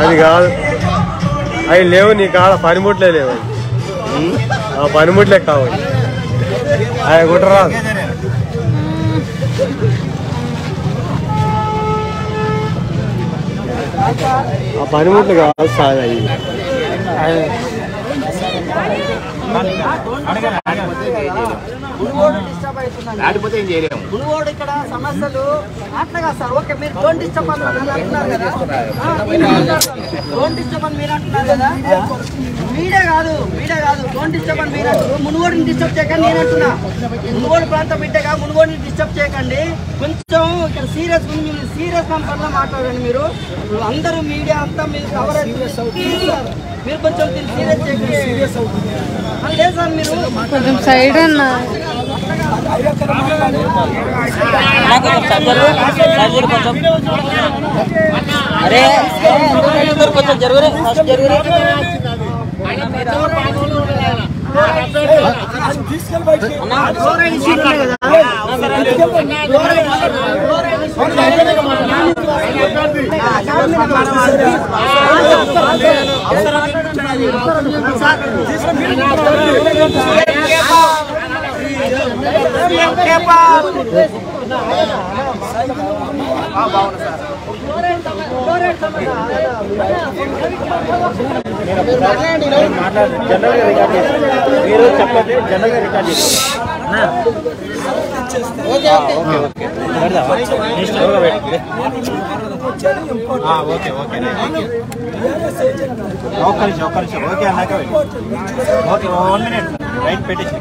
అది కాదు అవి లేవు నీ కాడ పనిముట్లే లేవు అవి. ఆ పనిముట్లే కావాలి అవి కుట్రరాదు ఆ పనిముట్లు కావాలి సార్ అవి ఆడిపోతే ఏం చేయలేము గురువాడు ఇక్కడ సమస్యలు అట్లా కాదు సార్ ఓకే మీరు డోంట్ డిస్టర్బ్ అంటున్నారు కదా డోంట్ డిస్టర్బ్ అని మీరు అంటున్నారు కదా మీడే కాదు మీడే కాదు డోంట్ డిస్టర్బ్ అని మీరు అంటారు మునుగోడిని డిస్టర్బ్ చేయకండి నేను అంటున్నా. మునుగోడు ప్రాంతం బిడ్డగా మునుగోడిని డిస్టర్బ్ చేయకండి. కొంచెం ఇక్కడ సీరియస్ సీరియస్ నంబర్లో మాట్లాడండి మీరు అందరూ మీడియా అంతా మీరు కవరేజ్ మీరు కొంచెం సీరియస్ చేయకండి లేదు సార్ మీరు కొంచెం సైడ్ అన్న అరే కొంచెం జరుగురే ఫస్ట్ జరుగురే మీరు చెప్పండి జనరల్గా రికార్డ్ చేసి ఓకే ఓకే ఓకే ఓకే ఒక్క నిమిషం ఒక్క నిమిషం ఓకే అన్నాక ఓకే వన్ మినిట్ రైట్ పెట్టేసి